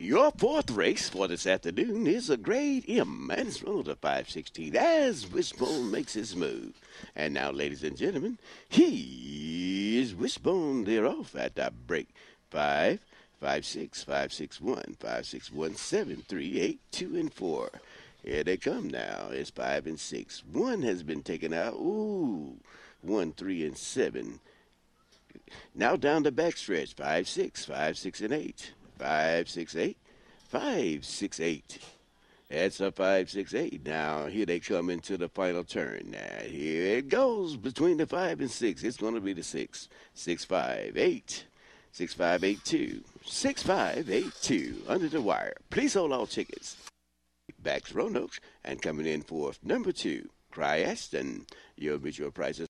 Your fourth race for this afternoon is a grade M, run to 516 as Wishbone makes his move. And now, ladies and gentlemen, he is Wishbone. They're off at the break. Five, five, six, five, six, one, five, six, one, seven, three, eight, two, and four. Here they come now. It's five and six. One has been taken out. Ooh, one, three, and seven. Now down the backstretch. Five, six, five, six, and eight. Five, six, eight. Five, six, eight. That's a five, six, eight. Now here they come into the final turn. Now here it goes between the five and six. It's going to be the six. Six, five, eight. Six, five, eight, two. Six, five, eight, two. Under the wire. Please hold all tickets. Backs Roanoke and coming in fourth, number two, Cry Aston. Your visual prices.